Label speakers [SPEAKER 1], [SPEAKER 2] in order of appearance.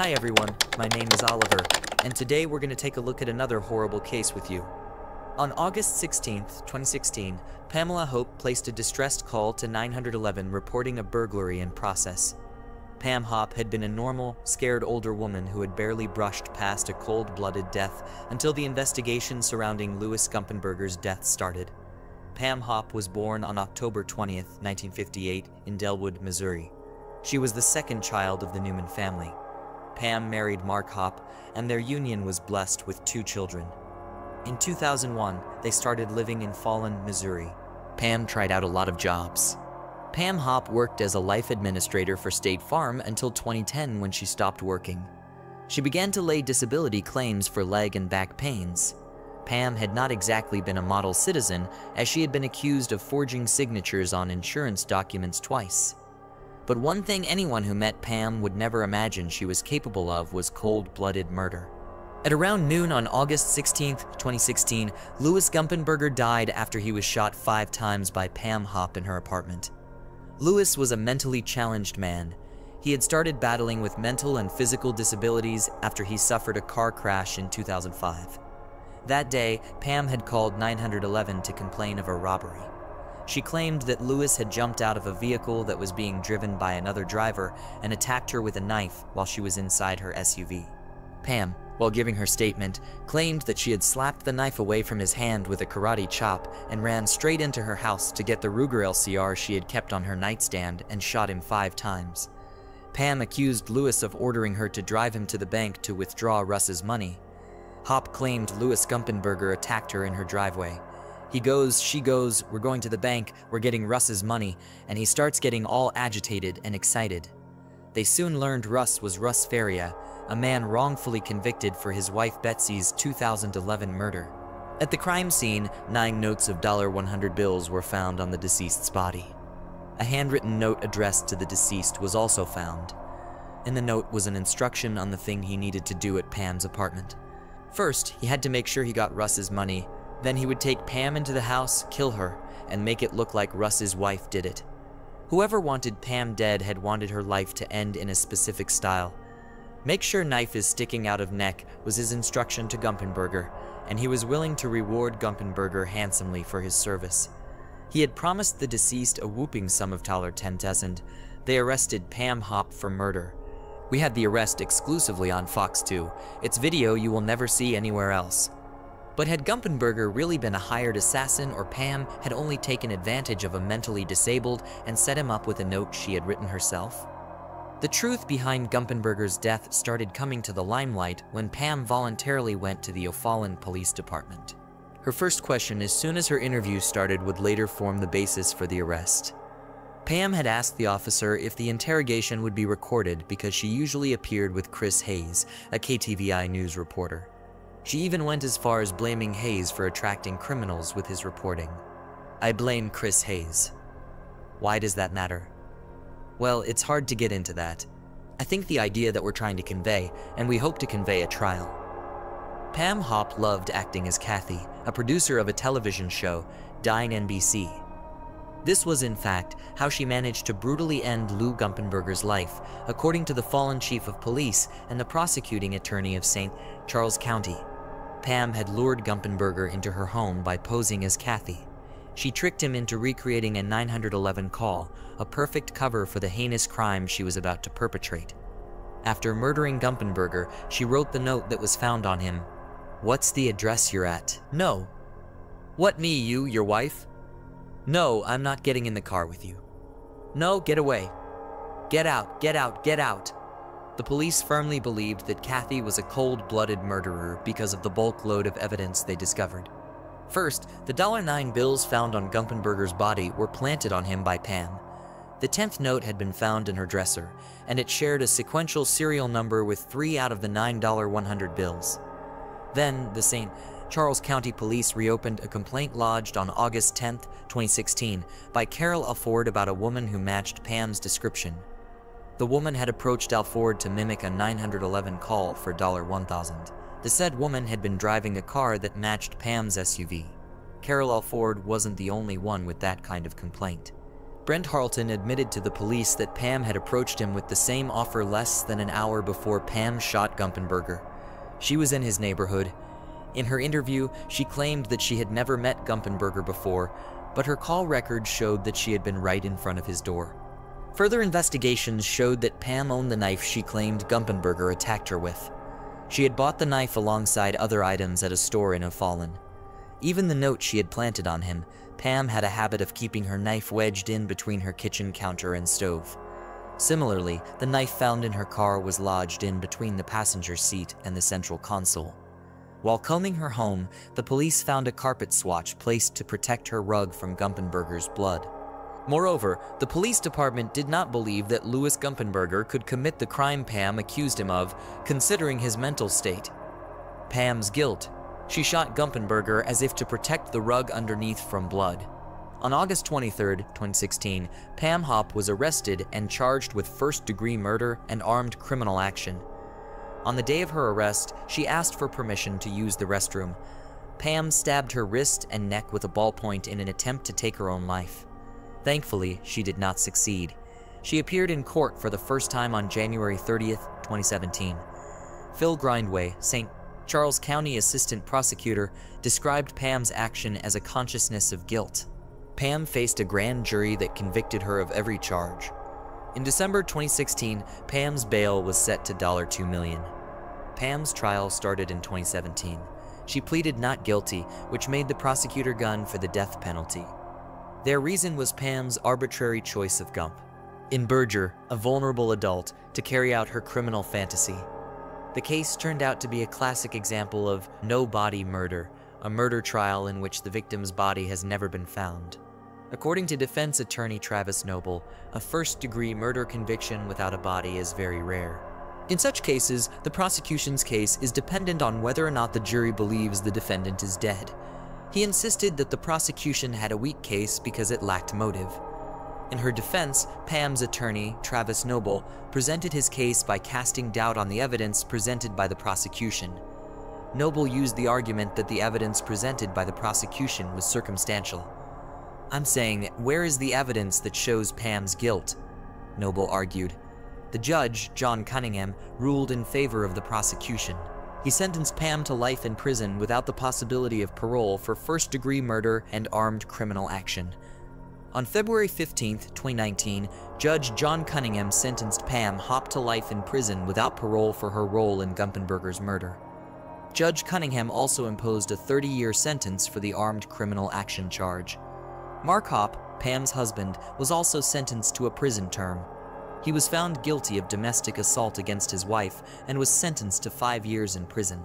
[SPEAKER 1] Hi everyone, my name is Oliver, and today we're going to take a look at another horrible case with you. On August 16, 2016, Pamela Hupp placed a distressed call to 911 reporting a burglary in process. Pam Hupp had been a normal, scared older woman who had barely brushed past a cold-blooded death until the investigation surrounding Louis Gumpenberger's death started. Pam Hupp was born on October 20, 1958, in Delwood, Missouri. She was the second child of the Newman family. Pam married Mark Hupp, and their union was blessed with two children. In 2001, they started living in Fallon, Missouri. Pam tried out a lot of jobs. Pam Hupp worked as a life administrator for State Farm until 2010 when she stopped working. She began to lay disability claims for leg and back pains. Pam had not exactly been a model citizen, as she had been accused of forging signatures on insurance documents twice. But one thing anyone who met Pam would never imagine she was capable of was cold-blooded murder. At around noon on August 16, 2016, Louis Gumpenberger died after he was shot five times by Pam Hupp in her apartment. Louis was a mentally challenged man. He had started battling with mental and physical disabilities after he suffered a car crash in 2005. That day, Pam had called 911 to complain of a robbery. She claimed that Louis had jumped out of a vehicle that was being driven by another driver and attacked her with a knife while she was inside her SUV. Pam, while giving her statement, claimed that she had slapped the knife away from his hand with a karate chop and ran straight into her house to get the Ruger LCR she had kept on her nightstand and shot him five times. Pam accused Louis of ordering her to drive him to the bank to withdraw Russ's money. Hupp claimed Louis Gumpenberger attacked her in her driveway. He goes, she goes, we're going to the bank, we're getting Russ's money, and he starts getting all agitated and excited. They soon learned Russ was Russ Faria, a man wrongfully convicted for his wife Betsy's 2011 murder. At the crime scene, nine notes of $100 bills were found on the deceased's body. A handwritten note addressed to the deceased was also found. In the note was an instruction on the thing he needed to do at Pam's apartment. First, he had to make sure he got Russ's money then he would take Pam into the house, kill her, and make it look like Russ's wife did it. Whoever wanted Pam dead had wanted her life to end in a specific style. Make sure knife is sticking out of neck was his instruction to Gumpenberger, and he was willing to reward Gumpenberger handsomely for his service. He had promised the deceased a whooping sum of Taler 10,000. They arrested Pam Hupp for murder. We had the arrest exclusively on Fox 2. Its video you will never see anywhere else. But had Gumpenberger really been a hired assassin or Pam had only taken advantage of a mentally disabled and set him up with a note she had written herself? The truth behind Gumpenberger's death started coming to the limelight when Pam voluntarily went to the O'Fallon Police Department. Her first question as soon as her interview started would later form the basis for the arrest. Pam had asked the officer if the interrogation would be recorded because she usually appeared with Chris Hayes, a KTVI news reporter. She even went as far as blaming Hayes for attracting criminals with his reporting. I blame Chris Hayes. Why does that matter? Well, it's hard to get into that. I think the idea that we're trying to convey, and we hope to convey at trial. Pam Hupp loved acting as Kathy, a producer of a television show, Dateline NBC. This was, in fact, how she managed to brutally end Lou Gumpenberger's life, according to the fallen chief of police and the prosecuting attorney of St. Charles County. Pam had lured Gumpenberger into her home by posing as Kathy. She tricked him into recreating a 911 call, a perfect cover for the heinous crime she was about to perpetrate. After murdering Gumpenberger, she wrote the note that was found on him. What's the address you're at? No. What me, you, your wife? No, I'm not getting in the car with you. No, get away. Get out, get out, get out. The police firmly believed that Kathy was a cold-blooded murderer because of the bulk load of evidence they discovered. First, the $9 bills found on Gumpenberger's body were planted on him by Pam. The 10th note had been found in her dresser, and it shared a sequential serial number with three out of the $9 100 bills. Then, the St. Charles County Police reopened a complaint lodged on August 10, 2016, by Carol Alford about a woman who matched Pam's description. The woman had approached Alford to mimic a 911 call for $1,000. The said woman had been driving a car that matched Pam's SUV. Carol Alford wasn't the only one with that kind of complaint. Brent Harlton admitted to the police that Pam had approached him with the same offer less than an hour before Pam shot Gumpenberger. She was in his neighborhood. In her interview, she claimed that she had never met Gumpenberger before, but her call record showed that she had been right in front of his door. Further investigations showed that Pam owned the knife she claimed Gumpenberger attacked her with. She had bought the knife alongside other items at a store in O'Fallon. Even the note she had planted on him, Pam had a habit of keeping her knife wedged in between her kitchen counter and stove. Similarly, the knife found in her car was lodged in between the passenger seat and the central console. While combing her home, the police found a carpet swatch placed to protect her rug from Gumpenberger's blood. Moreover, the police department did not believe that Louis Gumpenberger could commit the crime Pam accused him of, considering his mental state. Pam's guilt. She shot Gumpenberger as if to protect the rug underneath from blood. On August 23, 2016, Pam Hupp was arrested and charged with first degree murder and armed criminal action. On the day of her arrest, she asked for permission to use the restroom. Pam stabbed her wrist and neck with a ballpoint in an attempt to take her own life. Thankfully, she did not succeed. She appeared in court for the first time on January 30th, 2017. Phil Grindway, St. Charles County Assistant Prosecutor, described Pam's action as a consciousness of guilt. Pam faced a grand jury that convicted her of every charge. In December 2016, Pam's bail was set to $2 million. Pam's trial started in 2017. She pleaded not guilty, which made the prosecutor gun for the death penalty. Their reason was Pam's arbitrary choice of Gump, in Berger, a vulnerable adult, to carry out her criminal fantasy. The case turned out to be a classic example of no body murder, a murder trial in which the victim's body has never been found. According to defense attorney Travis Noble, a first degree murder conviction without a body is very rare. In such cases, the prosecution's case is dependent on whether or not the jury believes the defendant is dead. He insisted that the prosecution had a weak case because it lacked motive. In her defense, Pam's attorney, Travis Noble, presented his case by casting doubt on the evidence presented by the prosecution. Noble used the argument that the evidence presented by the prosecution was circumstantial. I'm saying, where is the evidence that shows Pam's guilt? Noble argued. The judge, John Cunningham, ruled in favor of the prosecution. He sentenced Pam to life in prison without the possibility of parole for first degree murder and armed criminal action. On February 15, 2019, Judge John Cunningham sentenced Pam Hupp to life in prison without parole for her role in Gumpenberger's murder. Judge Cunningham also imposed a 30 year sentence for the armed criminal action charge. Mark Hupp, Pam's husband, was also sentenced to a prison term. He was found guilty of domestic assault against his wife and was sentenced to five years in prison.